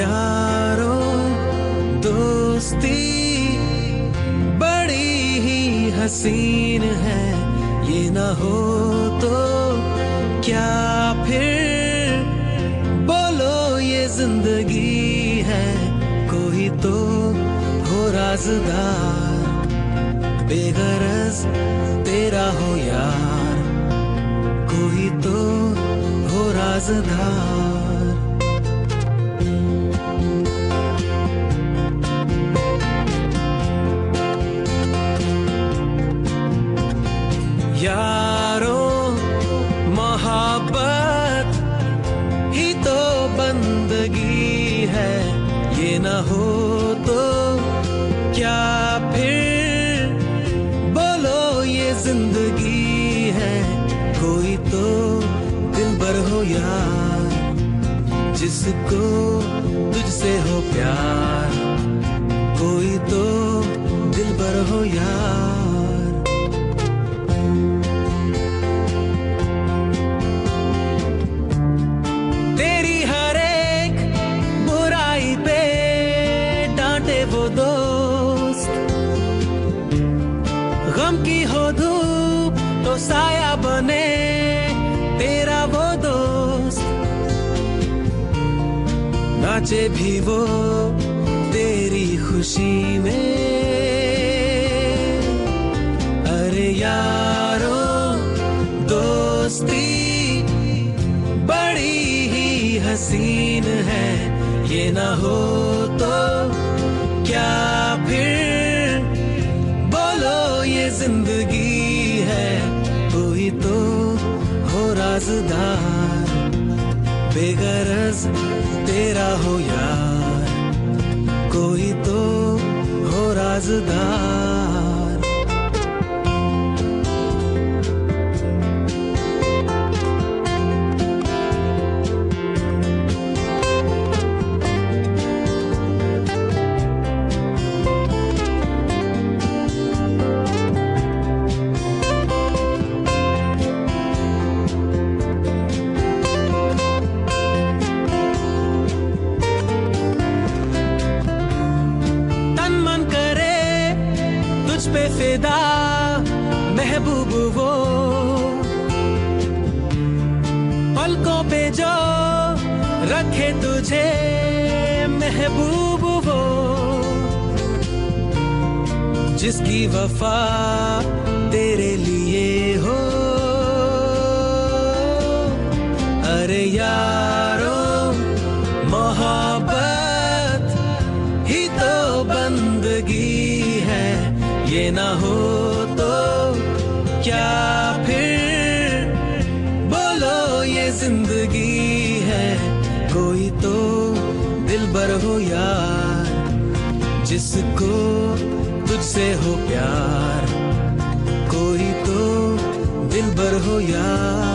यारो दोस्ती बड़ी ही हसीन है। ये ना हो तो क्या फिर? बोलो ये ज़िंदगी है। कोई तो हो राजदार। बेगरज तेरा हो यार। कोई तो हो राजदार। ही तो बंदगी है। ये न हो तो क्या फिर बोलो ये ज़िंदगी है? कोई तो दिल यार, जिसको तुझसे हो प्यार। कोई तो दिल भर हो यार। डांटे वो दोस्त। गम की हो धूप तो साया बने, तेरा वो दोस्त। नाचे भी वो तेरी खुशी में। अरे यारो, दोस्ती बड़ी ही हसीन है, ये ना हो क्या फिर? बोलो, ये ज़िंदगी है। कोई तो हो राजदार। बेगरज तेरा हो यार। कोई तो हो राजदार। तुझ पे फिदा महबूब वो। पलकों पे जो रखे तुझे महबूब वो। जिसकी वफा तेरे लिए हो। अरे यारो। ना हो तो क्या फिर बोलो ये ज़िंदगी है? कोई तो दिल बर हो यार, जिसको तुझसे हो प्यार। कोई तो दिल भर हो यार।